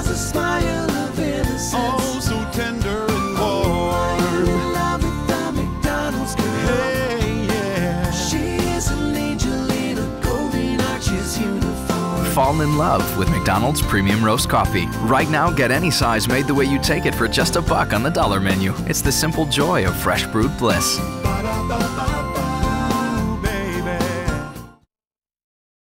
has a smile of innocence. Oh, so tender and warm. in Love with the McDonald's girl. Hey, yeah. She is an angel in a golden arches uniform. Fall in love with McDonald's Premium Roast Coffee. Right now, get any size made the way you take it for just a buck on the dollar menu. It's the simple joy of fresh brewed bliss. Ba-da-ba-ba.